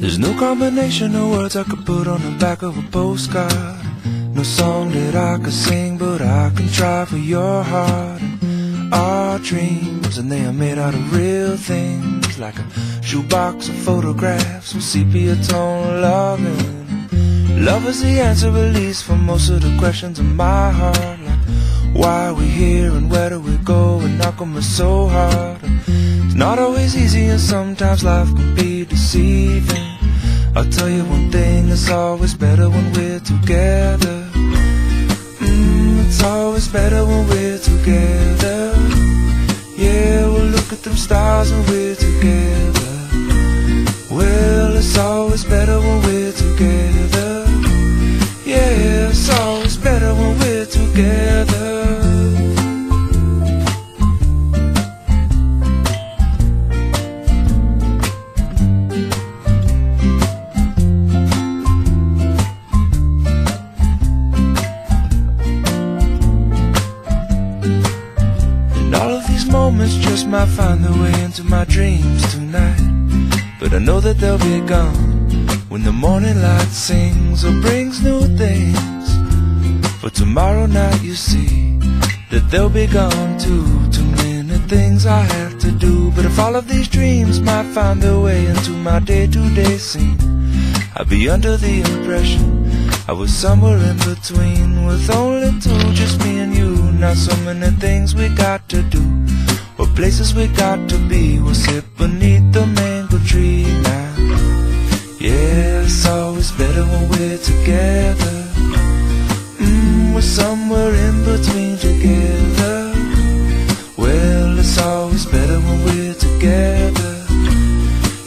There's no combination of words I could put on the back of a postcard. No song that I could sing, but I can try for your heart. Our dreams, and they are made out of real things, like a shoebox of photographs with sepia tone loving. Love is the answer, at least, for most of the questions in my heart. Why we here and where do we go, and how come it's so hard? It's not always easy, and sometimes life can be deceiving. I'll tell you one thing, it's always better when we're together. Mm, it's always better when we're together. Yeah, we'll look at them stars when we're together. Well, it's always better when we're together. Yeah, it's always better when we're together. Moments just might find their way into my dreams tonight. But I know that they'll be gone when the morning light sings or brings new things. For tomorrow night, you see that they'll be gone too. Too many things I have to do. But if all of these dreams might find their way into my day to day scene, I'd be under the impression I was somewhere in between with only two, just me and you. So many things we got to do, or places we got to be. We'll sit beneath the mango tree now. Yeah, it's always better when we're together. Mm, we're somewhere in between together. Well, it's always better when we're together.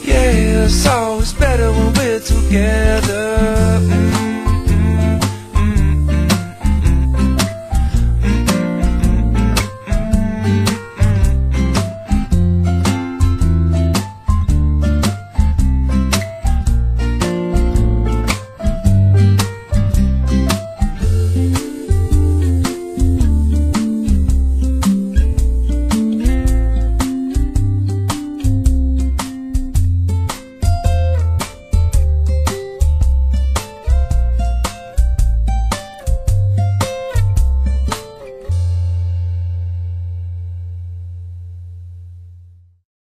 Yeah, it's always better when we're together.